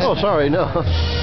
oh, sorry, no.